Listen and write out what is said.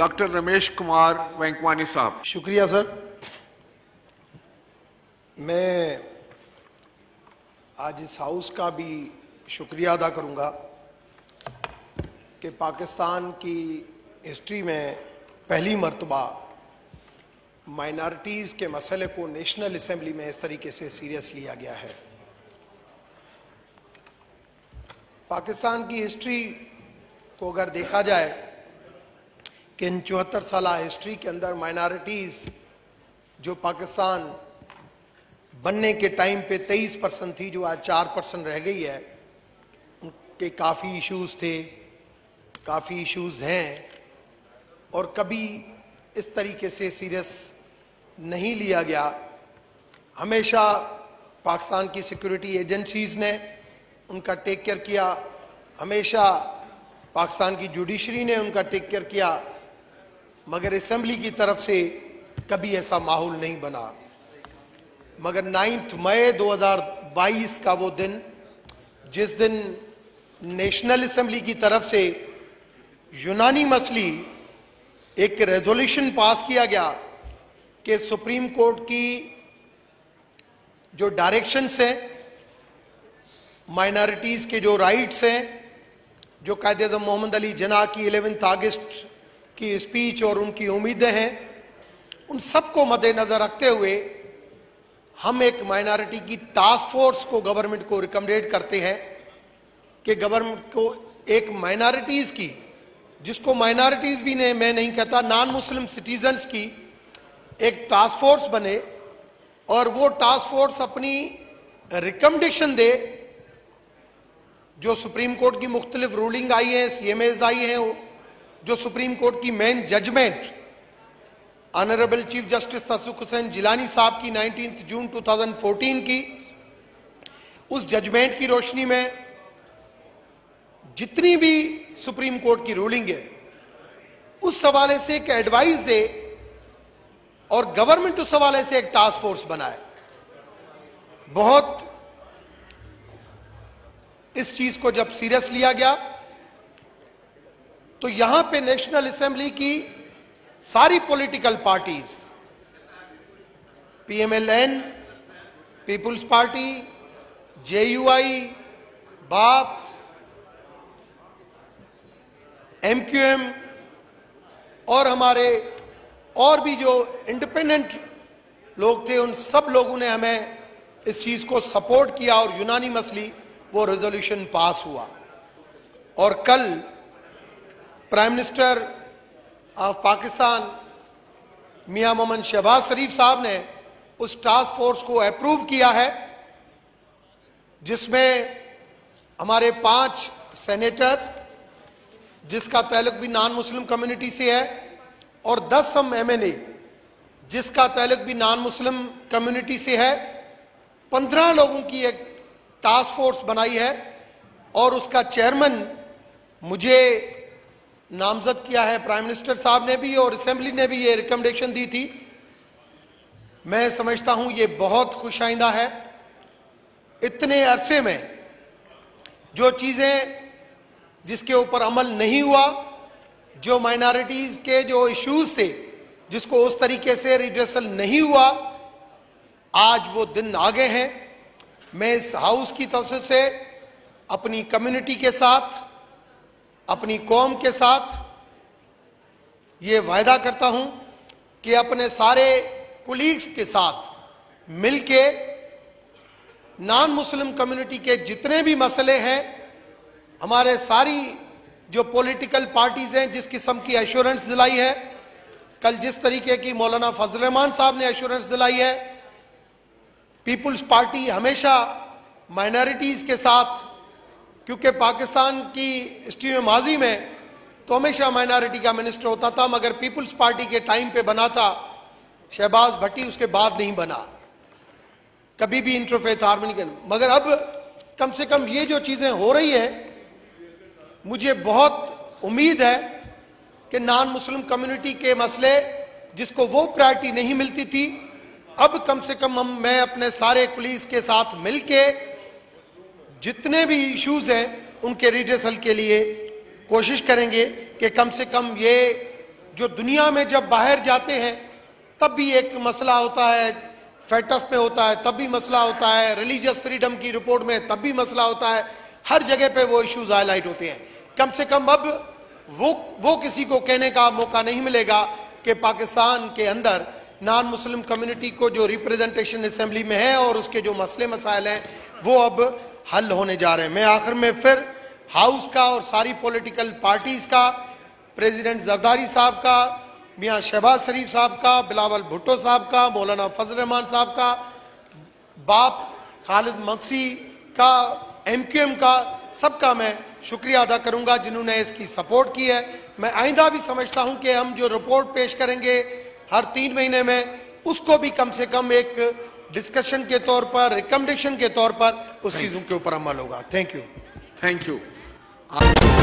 Doctor Ramesh Kumar वेंकवानी साहब। शुक्रिया, sir. मैं आज इस हाउस का भी शुक्रिया अदा करूँगा कि पाकिस्तान की हिस्ट्री में पहली मरतबा माइनॉरिटीज़ के मसले को नेशनल असम्बली में इस तरीके से सीरियस लिया गया है। पाकिस्तान की हिस्ट्री को अगर देखा जाए कि इन चौहत्तर साल हिस्ट्री के अंदर माइनॉरिटीज़ जो पाकिस्तान बनने के टाइम पे 23 परसेंट थी, जो आज 4 परसेंट रह गई है, उनके काफ़ी इश्यूज़ थे, काफ़ी इश्यूज़ हैं, और कभी इस तरीके से सीरियस नहीं लिया गया। हमेशा पाकिस्तान की सिक्योरिटी एजेंसीज ने उनका टेक केयर किया, हमेशा पाकिस्तान की जुडिशरी ने उनका टेक केयर किया। मगर असम्बली की तरफ़ से कभी ऐसा माहौल नहीं बना। मगर नाइन्थ मई 2022 का वो दिन, जिस दिन नेशनल असम्बली की तरफ़ से यूनानी मसली एक रेजोल्यूशन पास किया गया कि सुप्रीम कोर्ट की जो डायरेक्शंस हैं, माइनॉरिटीज़ के जो राइट्स हैं, जो कायद अजम मोहम्मद अली जना की एलेवेंथ अगस्त की स्पीच और उनकी उम्मीदें हैं, उन सबको मद्देनज़र रखते हुए हम एक माइनॉरिटी की टास्क फोर्स को गवर्नमेंट को रिकमेंडेड करते हैं कि गवर्नमेंट को एक माइनॉरिटीज़ की, जिसको माइनॉरिटीज़ भी ने, मैं नहीं कहता नॉन मुस्लिम सिटीजन्स की एक टास्क फोर्स बने और वो टास्क फोर्स अपनी रिकमेंडेशन दे, जो सुप्रीम कोर्ट की मुख्तलिफ़ रूलिंग आई है सी एम एज आई हैं जो सुप्रीम कोर्ट की main judgement honourable chief justice Tassaduq Hussain Jillani साहब की 19 जून 2014 की, उस जजमेंट की रोशनी में जितनी भी सुप्रीम कोर्ट की रूलिंग है, उस हवाले से एक एडवाइस दे और गवर्नमेंट उस हवाले से एक टास्क फोर्स बनाए। बहुत इस चीज़ को जब सीरियस लिया गया तो यहाँ पे नेशनल असेंबली की सारी political parties, PMLN, people's party, JUI, BAP, MQM और हमारे और भी जो इंडिपेंडेंट लोग थे, उन सब लोगों ने हमें इस चीज़ को सपोर्ट किया और यूनानी मसली वो रेजोल्यूशन पास हुआ। और कल प्राइम मिनिस्टर ऑफ़ पाकिस्तान मियाँ मोहम्मद शहबाज शरीफ साहब ने उस टास्क फोर्स को अप्रूव किया है, जिसमें हमारे पाँच सेनेटर जिसका ताल्लुक भी नॉन मुस्लिम कम्युनिटी से है, और दस हम एम ए जिसका ताल्लुक भी नॉन मुस्लिम कम्युनिटी से है, पंद्रह लोगों की एक टास्क फोर्स बनाई है, और उसका चेयरमैन मुझे नामजद किया है। प्राइम मिनिस्टर साहब ने भी और असेंबली ने भी ये रिकमेंडेशन दी थी। मैं समझता हूँ ये बहुत खुश आइंदा है। इतने अरसे में जो चीज़ें जिसके ऊपर अमल नहीं हुआ, जो माइनॉरिटीज़ के जो इश्यूज़ थे, जिसको उस तरीके से रिड्रेसल नहीं हुआ, आज वो दिन आगे हैं। मैं इस हाउस की तरफ़ से अपनी कम्युनिटी के साथ अपनी कौम के साथ ये वायदा करता हूँ कि अपने सारे कुलीग्स के साथ मिलके नॉन मुस्लिम कम्युनिटी के जितने भी मसले हैं, हमारे सारी जो पॉलिटिकल पार्टीज़ हैं, जिस किस्म की एश्योरेंस दिलाई है, कल जिस तरीके की मौलाना फजल रहमान साहब ने एश्योरेंस दिलाई है पीपुल्स पार्टी हमेशा माइनॉरिटीज़ के साथ क्योंकि पाकिस्तान की हिस्ट्री में माजी में तो हमेशा माइनॉरिटी का मिनिस्टर होता था, मगर पीपुल्स पार्टी के टाइम पे बना था। शहबाज भट्टी उसके बाद नहीं बना। कभी भी इंटरफेथ हारमोनी के मगर अब कम से कम ये जो चीज़ें हो रही हैं, मुझे बहुत उम्मीद है कि नॉन मुस्लिम कम्युनिटी के मसले जिसको वो प्रायोरिटी नहीं मिलती थी, अब कम से कम हम, मैं अपने सारे कुलीस के साथ मिलके जितने भी इश्यूज़ हैं, उनके रिड्रेसल के लिए कोशिश करेंगे कि कम से कम ये जो दुनिया में जब बाहर जाते हैं, तब भी एक मसला होता है, फेटफ में होता है, तब भी मसला होता है रिलीजियस फ्रीडम की रिपोर्ट में तब भी मसला होता है। हर जगह पे वो इश्यूज़ हाईलाइट होते हैं। कम से कम अब वो वो किसी को कहने का मौका नहीं मिलेगा कि पाकिस्तान के अंदर नॉन मुस्लिम कम्युनिटी को जो रिप्रेजेंटेशन असेंबली में है और उसके जो मसले मसाइल हैं, वो अब हल होने जा रहे हैं। मैं आखिर में फिर हाउस का और सारी पॉलिटिकल पार्टीज़ का, प्रेसिडेंट जरदारी साहब का, मियाँ शहबाज शरीफ साहब का, बिलावल भुट्टो साहब का, मौलाना फजल रहमान साहब का, बाप खालिद मक्सी का एमक्यूएम का सबका मैं शुक्रिया अदा करूँगा जिन्होंने इसकी सपोर्ट की है। मैं आइंदा भी समझता हूँ कि हम जो रिपोर्ट पेश करेंगे हर तीन महीने में, उसको भी कम से कम एक डिस्कशन के तौर पर रिकमेंडेशन के तौर पर उस चीज़ों के ऊपर अमल होगा। Thank you thank you.